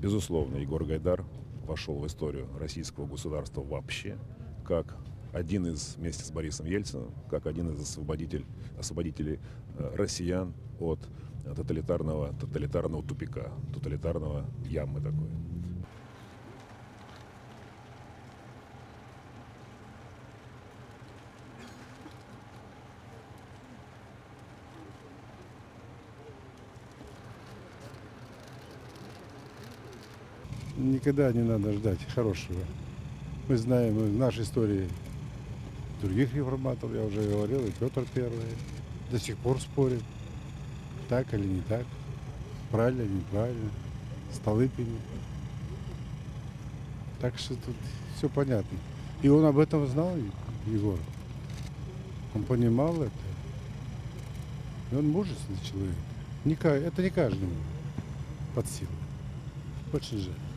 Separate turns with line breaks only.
Безусловно, Егор Гайдар вошел в историю российского государства вообще, как один из, вместе с Борисом Ельциным, как один из освободитель, освободителей э, россиян от э, тоталитарного, тоталитарного тупика, тоталитарного ямы такой.
Никогда не надо ждать хорошего. Мы знаем в нашей истории других реформаторов, я уже говорил, и Петр Первый до сих пор спорит, так или не так, правильно неправильно, Столыпин. Так что тут все понятно. И он об этом знал, Егор. Он понимал это. И он мужественный человек. Не это не каждому под силу. Очень жаль.